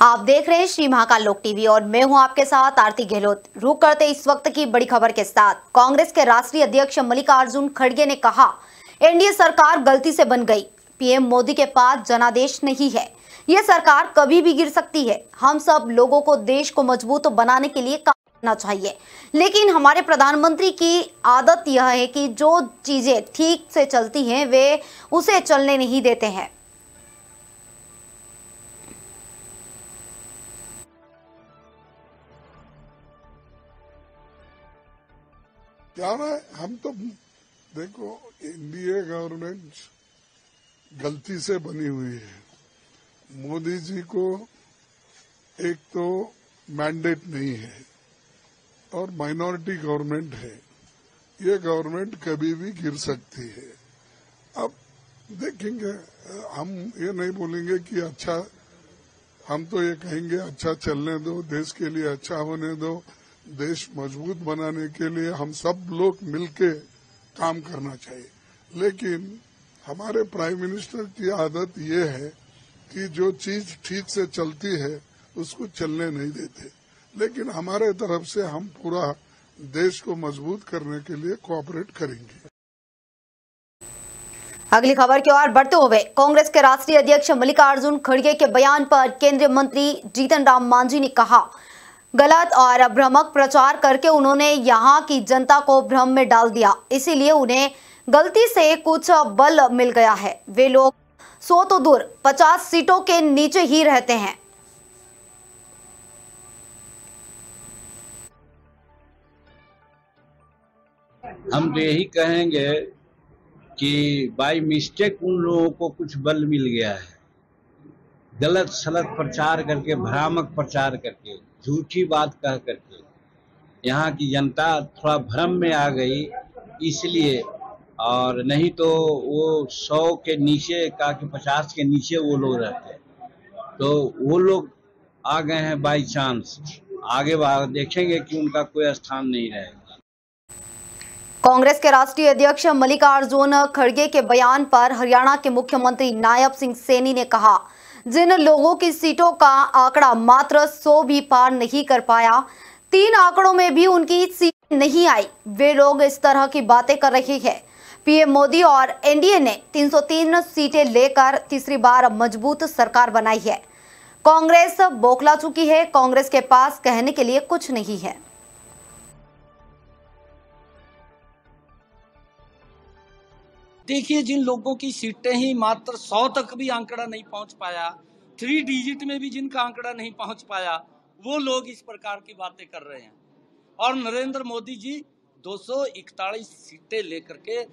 आप देख रहे हैं श्री महाकाल लोक टीवी और मैं हूँ आपके साथ आरती गहलोत। रुक करते इस वक्त की बड़ी खबर के साथ। कांग्रेस के राष्ट्रीय अध्यक्ष मल्लिकार्जुन खड़गे ने कहा, एनडीए सरकार गलती से बन गई। पीएम मोदी के पास जनादेश नहीं है। ये सरकार कभी भी गिर सकती है। हम सब लोगों को देश को मज़बूत बनाने के लिए काम करना चाहिए। लेकिन हमारे प्रधानमंत्री की आदत यह है कि जो चीज़ें ठीक से चलती हैं, वे उसे चलने नहीं देते हैं। क्या है, हम तो देखो एनडीए गवर्नमेंट गलती से बनी हुई है। मोदी जी को एक तो मैंडेट नहीं है और माइनॉरिटी गवर्नमेंट है। ये गवर्नमेंट कभी भी गिर सकती है। अब देखेंगे, हम ये नहीं बोलेंगे कि अच्छा हम तो ये कहेंगे अच्छा चलने दो, देश के लिए अच्छा होने दो। देश मज़बूत बनाने के लिए हम सब लोग मिलके काम करना चाहिए। लेकिन हमारे प्राइम मिनिस्टर की आदत ये है कि जो चीज़ ठीक से चलती है, उसको चलने नहीं देते। लेकिन हमारे तरफ़ से हम पूरा देश को मज़बूत करने के लिए कोऑपरेट करेंगे। अगली खबर की ओर बढ़ते हुए कांग्रेस के राष्ट्रीय अध्यक्ष मल्लिकार्जुन खड़गे के बयान पर केंद्रीय मंत्री जीतन राम मांझी ने कहा गलत और भ्रमक प्रचार करके उन्होंने यहाँ की जनता को भ्रम में डाल दिया। इसीलिए उन्हें गलती से कुछ बल मिल गया है। वे लोग सो तो दूर, पचास सीटों के नीचे ही रहते हैं। हम तो यही कहेंगे कि बाई मिस्टेक उन लोगों को कुछ बल मिल गया है। गलत सलत प्रचार करके, भ्रामक प्रचार करके। झूठी बात कह करके। यहाँ की जनता थोड़ा भ्रम में आ गई, इसलिए। और नहीं तो वो सौ के नीचे का कि पचास के नीचे वो लोग रहते तो वो लोग आ गए हैं बाई चांस आगे देखेंगे कि उनका कोई स्थान नहीं रहेगा। कांग्रेस के राष्ट्रीय अध्यक्ष मल्लिकार्जुन खड़गे के बयान पर हरियाणा के मुख्यमंत्री नायब सिंह सैनी ने कहा जिन लोगों की सीटों का आंकड़ा मात्र सौ भी पार नहीं कर पाया, तीन आंकड़ों में भी उनकी सीट नहीं आई। वे लोग इस तरह की बातें कर रहे हैं। पीएम मोदी और एनडीए ने 303 सीटें लेकर तीसरी बार मज़बूत सरकार बनाई है। कांग्रेस बोखला चुकी है। कांग्रेस के पास कहने के लिए कुछ नहीं है। देखिए, जिन लोगों की सीटें ही मात्र सौ तक भी आंकड़ा नहीं पहुँच पाया, थ्री डिजिट में भी जिनका आंकड़ा नहीं पहुँच पाया, वो लोग इस प्रकार की बातें कर रहे हैं। और नरेंद्र मोदी जी 241 सीटें लेकर के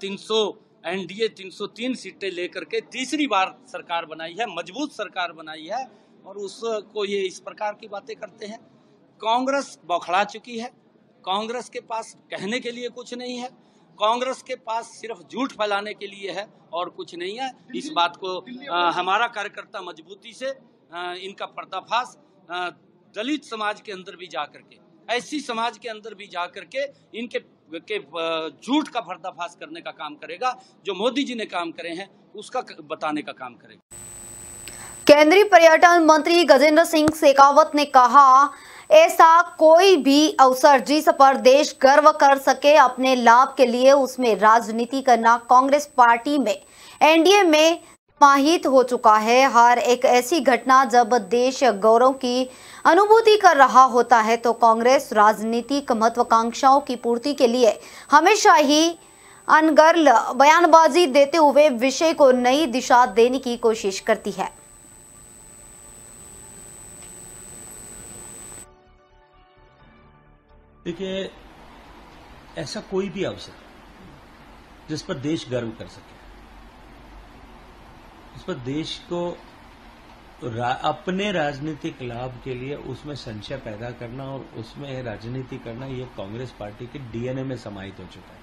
300 एनडीए 303 सीटें लेकर के तीसरी बार सरकार बनाई है, मज़बूत सरकार बनाई है, और उसको ये इस प्रकार की बातें करते हैं। कांग्रेस बौखला चुकी है, कांग्रेस के पास कहने के लिए कुछ नहीं है कांग्रेस के पास सिर्फ़ झूठ फैलाने के लिए है और कुछ नहीं है। इस बात को आ, हमारा कार्यकर्ता मजबूती से आ, इनका पर्दाफाश दलित समाज के अंदर भी जा करके ऐसी समाज के अंदर भी जा करके इनके के झूठ का पर्दाफाश करने का काम करेगा। जो मोदी जी ने काम करे हैं उसका बताने का काम करेगा। केंद्रीय पर्यटन मंत्री गजेंद्र सिंह शेखावत ने कहा ऐसा कोई भी अवसर जिस पर देश गर्व कर सके अपने लाभ के लिए उसमें राजनीति करना कांग्रेस पार्टी में, एनडीए में समाहित हो चुका है। हर एक ऐसी घटना जब देश गौरव की अनुभूति कर रहा होता है तो कांग्रेस राजनीतिक महत्वाकांक्षाओं की पूर्ति के लिए हमेशा ही अनगर्ल बयानबाजी देते हुए विषय को नई दिशा देने की कोशिश करती है। देखिए ऐसा कोई भी अवसर जिस पर देश गर्व कर सके जिस पर देश को रा, अपने राजनीतिक लाभ के लिए उसमें संशय पैदा करना और उसमें राजनीति करना यह कांग्रेस पार्टी के डीएनए में समाहित हो चुका है।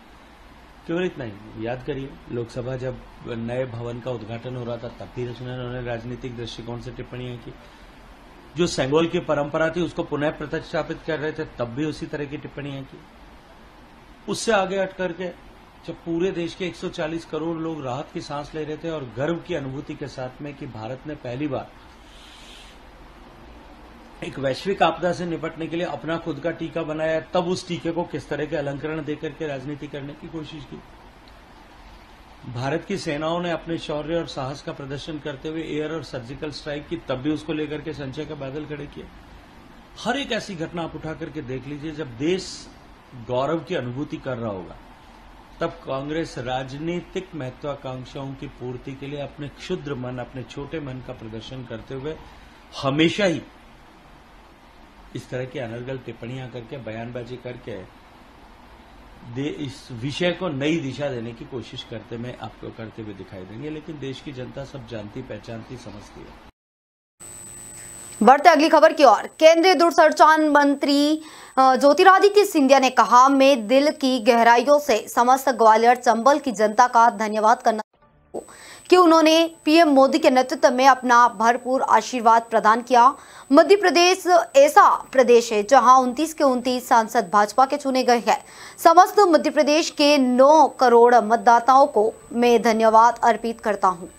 केवल इतना ही याद करिए लोकसभा जब नए भवन का उद्घाटन हो रहा था तब भी उन्होंने राजनीतिक दृष्टिकोण से टिप्पणियाँ की। जो सेंगोल की परंपरा थी, उसको पुनः प्रतिष्ठापित कर रहे थे, तब भी उसी तरह की टिप्पणियाँ की उससे आगे हट करके जब पूरे देश के 140 करोड़ लोग राहत की सांस ले रहे थे और गर्व की अनुभूति के साथ में कि भारत ने पहली बार एक वैश्विक आपदा से निपटने के लिए अपना खुद का टीका बनाया तब उस टीके को किस तरह के अलंकरण देकर के राजनीति करने की कोशिश की। भारत की सेनाओं ने अपने शौर्य और साहस का प्रदर्शन करते हुए एयर और सर्जिकल स्ट्राइक की, तब भी उसको लेकर के संचय का बादल खड़े किए। हर एक ऐसी घटना आप उठा करके देख लीजिए, जब देश गौरव की अनुभूति कर रहा होगा, तब कांग्रेस राजनीतिक महत्वाकांक्षाओं की पूर्ति के लिए अपने क्षुद्र मन, अपने छोटे मन का प्रदर्शन करते हुए हमेशा ही इस तरह की अनर्गल टिप्पणियाँ करके, बयानबाजी करके इस विषय को नई दिशा देने की कोशिश करते में आपको करते हुए दिखाई देंगे, लेकिन देश की जनता सब जानती, पहचानती, समझती है। बढ़ते अगली खबर की ओर। केंद्रीय दूरसंचार मंत्री ज्योतिरादित्य सिंधिया ने कहा, मैं दिल की गहराइयों से समस्त ग्वालियर, चंबल की जनता का धन्यवाद करना कि उन्होंने पीएम मोदी के नेतृत्व में अपना भरपूर आशीर्वाद प्रदान किया। मध्य प्रदेश ऐसा प्रदेश है जहाँ 29 के 29 सांसद भाजपा के चुने गए हैं। समस्त मध्य प्रदेश के 9 करोड़ मतदाताओं को मैं धन्यवाद अर्पित करता हूँ।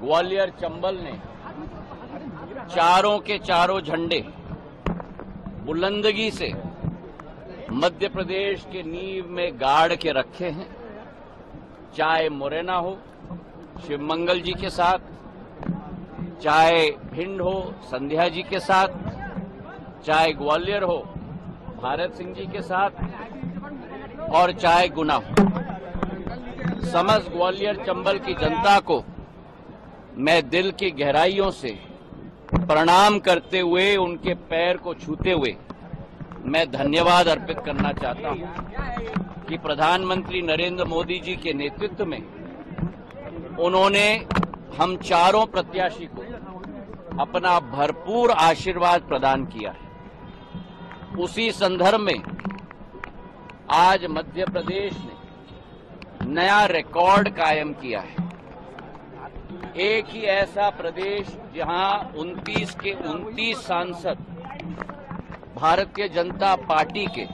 ग्वालियर चंबल ने चारों के चारों झंडे बुलंदगी से मध्य प्रदेश के नींव में गाड़ के रखे हैं। चाहे मुरैना हो, शिव मंगल जी के साथ, चाहे भिंड हो, संध्या जी के साथ, चाहे ग्वालियर हो, भारत सिंह जी के साथ, और चाहे गुना हो। समस्त ग्वालियर चंबल की जनता को मैं दिल की गहराइयों से प्रणाम करते हुए, उनके पैर को छूते हुए मैं धन्यवाद अर्पित करना चाहता हूँ कि प्रधानमंत्री नरेंद्र मोदी जी के नेतृत्व में उन्होंने हम चारों प्रत्याशी को अपना भरपूर आशीर्वाद प्रदान किया है। उसी संदर्भ में आज मध्य प्रदेश ने नया रिकॉर्ड कायम किया है। एक ही ऐसा प्रदेश जहाँ 29 के 29 सांसद भारतीय जनता पार्टी के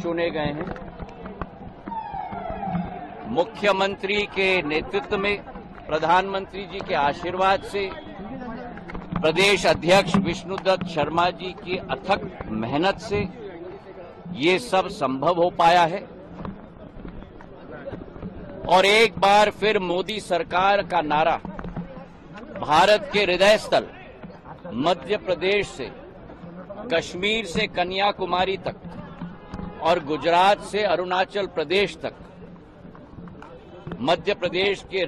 चुने गए हैं। मुख्यमंत्री के नेतृत्व में, प्रधानमंत्री जी के आशीर्वाद से, प्रदेश अध्यक्ष विष्णुदत्त शर्मा जी की अथक मेहनत से ये सब संभव हो पाया है। और एक बार फिर मोदी सरकार का नारा, भारत के हृदय स्थल, मध्य प्रदेश से कश्मीर से कन्याकुमारी तक और गुजरात से अरुणाचल प्रदेश तक। मध्य प्रदेश के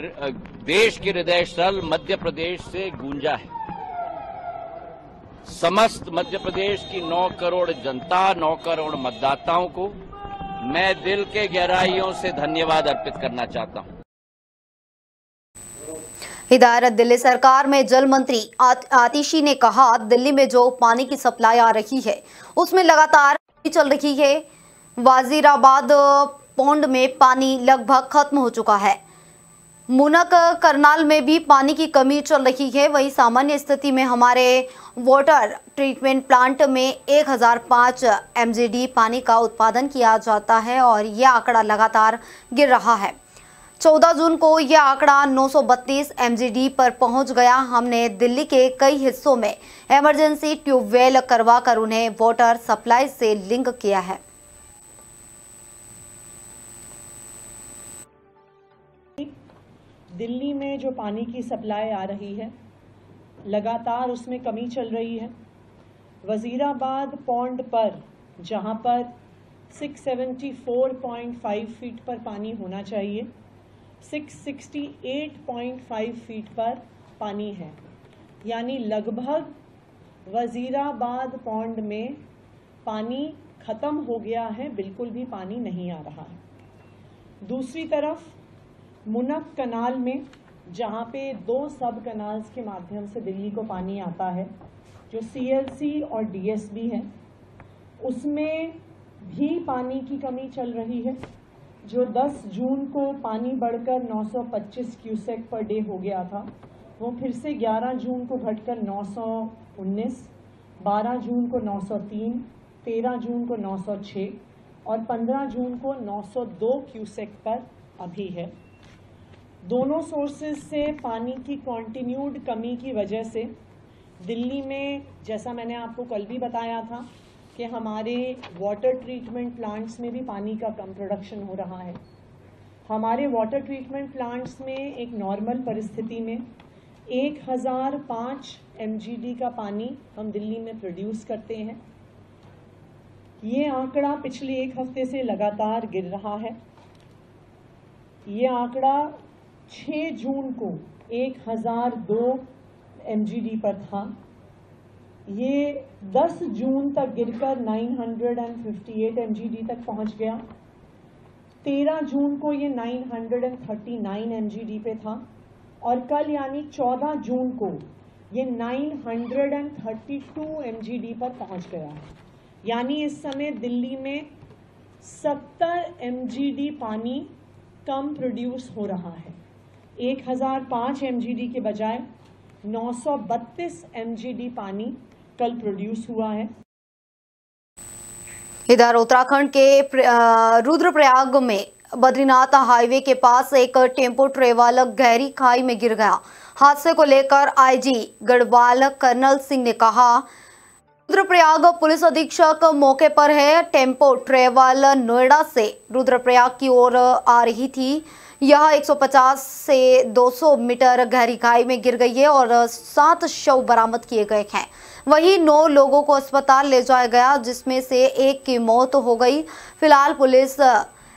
देश के हृदय स्थल मध्य प्रदेश से गूंजा है। समस्त मध्य प्रदेश की 9 करोड़ जनता 9 करोड़ मतदाताओं को मैं दिल के गहराइयों से धन्यवाद अर्पित करना चाहता हूँ। इधर दिल्ली सरकार में जल मंत्री आतिशी ने कहा, दिल्ली में जो पानी की सप्लाई आ रही है, उसमें लगातार चल रही है। वाजीराबाद पौंड में पानी लगभग खत्म हो चुका है। मुनक करनाल में भी पानी की कमी चल रही है। वही सामान्य स्थिति में हमारे वाटर ट्रीटमेंट प्लांट में 1005 एमजीडी पानी का उत्पादन किया जाता है और यह आंकड़ा लगातार गिर रहा है। 14 जून को यह आंकड़ा 932 एमजीडी पर पहुँच गया। हमने दिल्ली के कई हिस्सों में इमरजेंसी ट्यूबवेल करवा कर उन्हें वाटर सप्लाई से लिंक किया है। दिल्ली में जो पानी की सप्लाई आ रही है, लगातार उसमें कमी चल रही है। वज़ीराबाद पौंड पर, जहाँ पर 674.5 फीट पर पानी होना चाहिए। 668.5 फीट पर पानी है। यानी लगभग वज़ीराबाद पौंड में पानी ख़त्म हो गया है, बिल्कुल भी पानी नहीं आ रहा है। दूसरी तरफ़ मुनक कनाल में, जहाँ पे दो सब कनाल्स के माध्यम से दिल्ली को पानी आता है, जो सीएलसी और डीएसबी है, उसमें भी पानी की कमी चल रही है। जो 10 जून को पानी बढ़कर 925 क्यूसेक पर डे हो गया था वो फिर से 11 जून को घटकर 919, 12 जून को 903, 13 जून को 906 और 15 जून को 902 क्यूसेक पर अभी है। दोनों सोर्सेज से पानी की कॉन्टिन्यूड कमी की वजह से दिल्ली में जैसा मैंने आपको कल भी बताया था कि हमारे वाटर ट्रीटमेंट प्लांट्स में भी पानी का कम प्रोडक्शन हो रहा है। हमारे वाटर ट्रीटमेंट प्लांट्स में एक नॉर्मल परिस्थिति में एक हज़ार 1005 एमजीडी का पानी हम दिल्ली में प्रोड्यूस करते हैं। ये आंकड़ा पिछले एक हफ़्ते से लगातार गिर रहा है। ये आंकड़ा 6 जून को 1002 एमजीडी पर था। ये 10 जून तक गिरकर 958 एमजीडी तक पहुँच गया। 13 जून को ये 939 एमजीडी पे था और कल यानी 14 जून को ये 932 एमजीडी पर पहुँच गया। यानी इस समय दिल्ली में 70 एमजीडी पानी कम प्रोड्यूस हो रहा है। 1005 एमजीडी के बजाय 932 एमजीडी पानी कल प्रोड्यूस हुआ है। इधर उत्तराखंड के रुद्रप्रयाग में बद्रीनाथ हाईवे के पास एक टेंपो ट्रेवल गहरी खाई में गिर गया। हादसे को लेकर आईजी गढ़वाल कर्नल सिंह ने कहा, रुद्रप्रयाग पुलिस अधीक्षक मौके पर है। टेंपो ट्रेवल नोएडा से रुद्रप्रयाग की ओर आ रही थी। यह 150 से 200 मीटर गहरी खाई में गिर गई है और सात शव बरामद किए गए हैं। वहीं नौ लोगों को अस्पताल ले जाया गया, जिसमें से एक की मौत हो गई। फ़िलहाल पुलिस,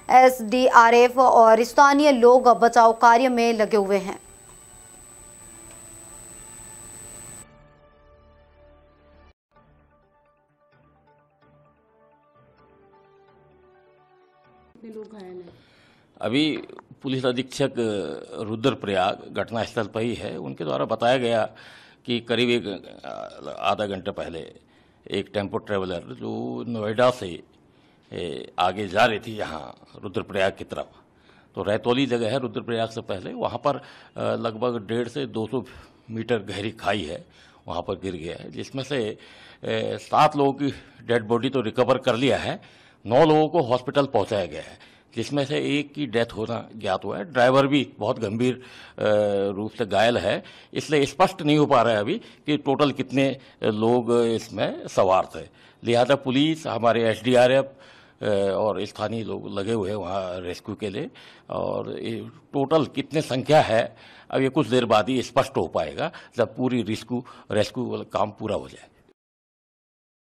एसडीआरएफ और स्थानीय लोग बचाव कार्य में लगे हुए हैं। अभी पुलिस अधीक्षक, रुद्रप्रयाग घटनास्थल पर ही है। उनके द्वारा बताया गया कि करीब एक आधा घंटे पहले एक टेंपो ट्रेवलर जो नोएडा से आगे जा रही थी यहाँ रुद्रप्रयाग की तरफ़। तो रैतौली जगह है रुद्रप्रयाग से पहले। वहाँ पर लगभग डेढ़ से 200 मीटर गहरी खाई है। वहाँ पर गिर गया है, जिसमें से सात लोगों की डेड बॉडी तो रिकवर कर लिया है। नौ लोगों को हॉस्पिटल पहुँचाया गया है। जिसमें से एक की डेथ होना ज्ञात हुआ है। ड्राइवर भी बहुत गंभीर रूप से घायल है। इसलिए स्पष्ट नहीं हो पा रहा है अभी कि टोटल कितने लोग इसमें सवार थे। लिहाजा पुलिस, हमारे एसडीआरएफ और स्थानीय लोग लगे हुए हैं वहाँ रेस्क्यू के लिए। और टोटल कितने संख्या है, अब ये कुछ देर बाद ही स्पष्ट हो पाएगा जब पूरी रेस्क्यू रेस्क्यू काम पूरा हो जाए।